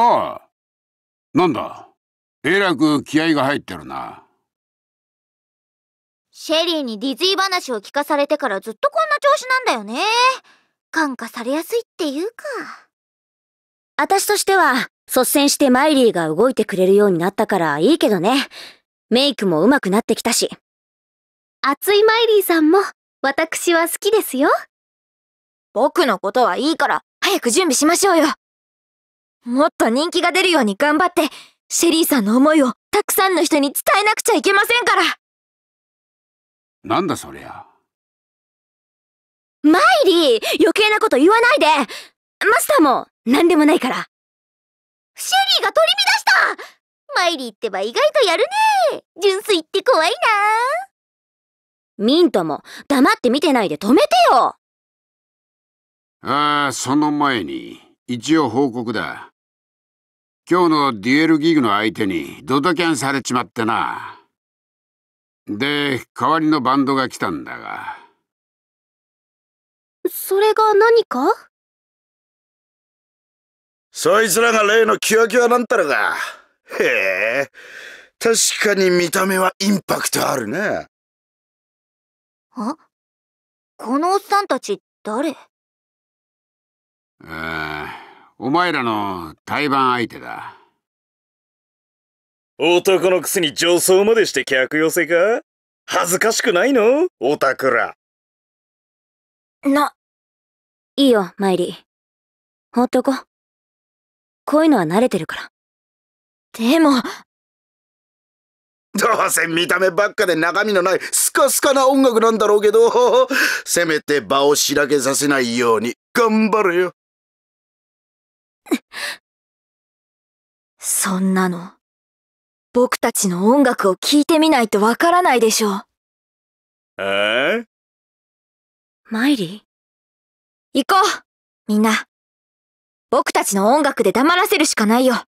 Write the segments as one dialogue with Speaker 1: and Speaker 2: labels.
Speaker 1: ああ。なんだ。えらく気合が入ってるな。
Speaker 2: シェリーにディズィー話を聞かされてからずっとこんな調子なんだよね。感化されやすいっていうか。
Speaker 3: 私としては、率先してマイリーが動いてくれるようになったからいいけどね。メイクも上手くなってきたし。
Speaker 4: 熱いマイリーさんも、私は好きですよ。
Speaker 2: 僕のことはいいから、早く準備しましょうよ。もっと人気が出るように頑張って、シェリーさんの思いをたくさんの人に伝えなくちゃいけませんから。
Speaker 1: なんだそりゃ。
Speaker 3: マイリー余計なこと言わないでマスターも何でもないから。
Speaker 2: シェリーが取り乱したマイリーってば意外とやるね純粋って怖いな
Speaker 3: ミントも黙って見てないで止めてよ
Speaker 1: ああ、その前に、一応報告だ。今日のデュエルギグの相手にドタキャンされちまってな。で、代わりのバンドが来たんだが。
Speaker 4: それが何か？
Speaker 5: そいつらが例のキワキワなんたらが。へえ、確かに見た目はインパクトあるな。
Speaker 2: あ？このおっさんたち誰？
Speaker 1: ああ、お前らの対バン相手だ。
Speaker 6: 男のくせに女装までして客寄せか？恥ずかしくないの？オタクら。
Speaker 2: な、
Speaker 3: いいよ、マイリー。ほっとこ。こういうのは慣れてるから。
Speaker 2: でも、
Speaker 5: どうせ見た目ばっかで中身のないスカスカな音楽なんだろうけど、せめて場をしらけさせないように頑張れよ。
Speaker 2: そんなの、僕たちの音楽を聴いてみないとわからないでしょう。
Speaker 6: ああ
Speaker 3: マイリ
Speaker 2: 行こうみんな。僕たちの音楽で黙らせるしかないよ。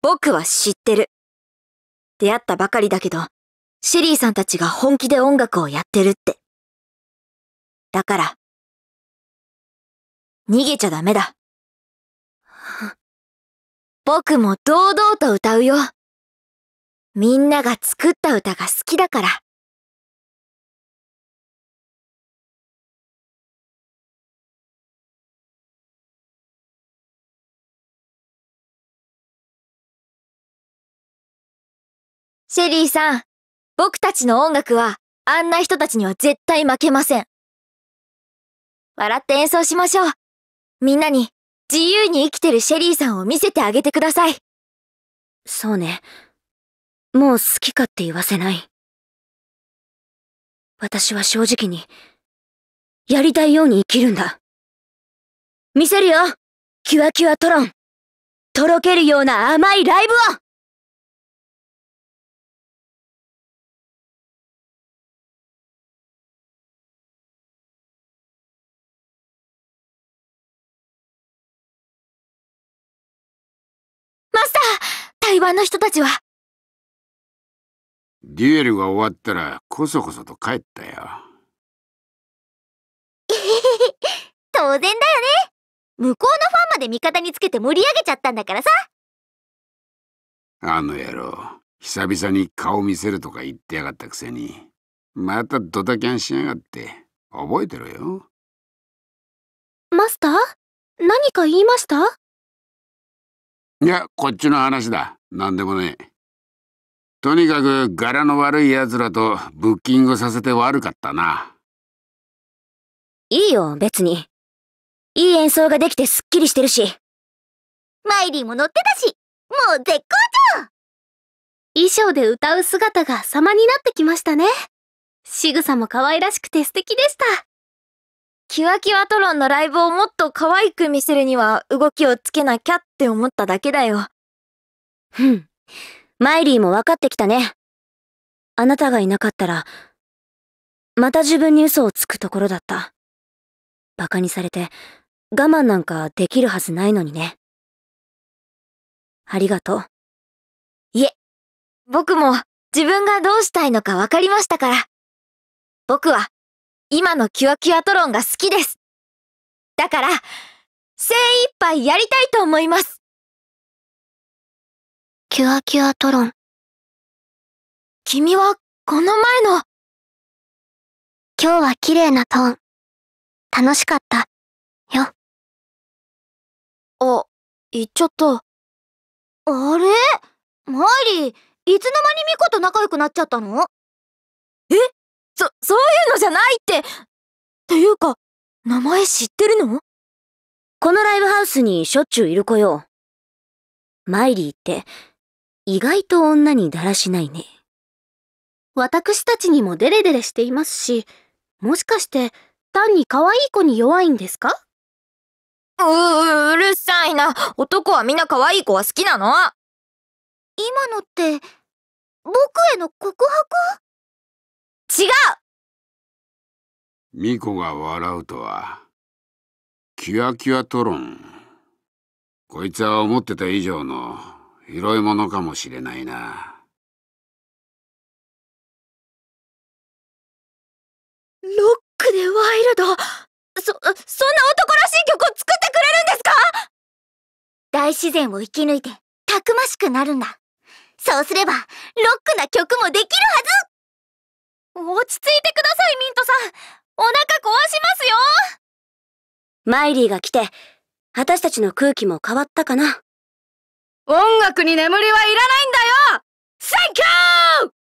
Speaker 2: 僕は知ってる。出会ったばかりだけど、シェリーさんたちが本気で音楽をやってるって。だから、逃げちゃダメだ。僕も堂々と歌うよ。みんなが作った歌が好きだから。シェリーさん、僕たちの音楽は、あんな人たちには絶対負けません。笑って演奏しましょう。みんなに、自由に生きてるシェリーさんを見せてあげてください。
Speaker 3: そうね。もう好きかって言わせない。私は正直に、やりたいように生きるんだ。見せるよキュアキュアトロンとろけるような甘いライブを
Speaker 2: ー台湾の人たちは、
Speaker 1: デュエルが終わったらこそこそと帰ったよ。
Speaker 2: 当然だよね。向こうのファンまで味方につけて盛り上げちゃったんだからさ。
Speaker 1: あの野郎、久々に顔見せるとか言ってやがったくせに、またドタキャンしやがって、覚えてろよ。
Speaker 4: マスター？何か言いました？
Speaker 1: いや、こっちの話だ。なんでもねえ。とにかく柄の悪い奴らとブッキングさせて悪かったな。
Speaker 3: いいよ、別に。いい演奏ができてすっきりしてるし。
Speaker 2: マイリーも乗ってたし、もう絶好調
Speaker 4: 衣装で歌う姿が様になってきましたね。仕草も可愛らしくて素敵でした。
Speaker 2: キワキワトロンのライブをもっと可愛く見せるには動きをつけなきゃって思っただけだよ。
Speaker 3: ふん。マイリーも分かってきたね。あなたがいなかったら、また自分に嘘をつくところだった。馬鹿にされて、我慢なんかできるはずないのにね。ありがとう。
Speaker 2: 僕も自分がどうしたいのか分かりましたから。僕は今のキュアキュアトロンが好きです。だから、精一杯やりたいと思います。
Speaker 4: キュアキュアトロン。
Speaker 2: 君は、この前の、
Speaker 4: 今日は綺麗なトーン。楽しかった。よ。
Speaker 2: あ、言っちゃった。あれ？マイリー、いつの間にミコと仲良くなっちゃったの？え？そ、そういうのじゃないってっていうか、名前知ってるの？
Speaker 3: このライブハウスにしょっちゅういる子よ。マイリーって、意外と女にだらしないね。
Speaker 4: 私たちにもデレデレしていますし、もしかして単に可愛い子に弱いんですか？
Speaker 2: うう、うるさいな。男はみんな可愛い子は好きなの？今のって、僕への告
Speaker 1: ミコが笑うとは。キュアキュアトロン。こいつは思ってた以上の広いものかもしれないな。
Speaker 2: ロックでワイルド。そ、そんな男らしい曲を作ってくれるんですか？大自然を生き抜いて、たくましくなるんだ。そうすれば、ロックな曲もできるはず
Speaker 4: 落ち着いてください、ミントさん。お腹壊しますよ。
Speaker 3: マイリーが来て、私たちの空気も変わったかな。
Speaker 7: 音楽に眠りはいらないんだよ。サンキュー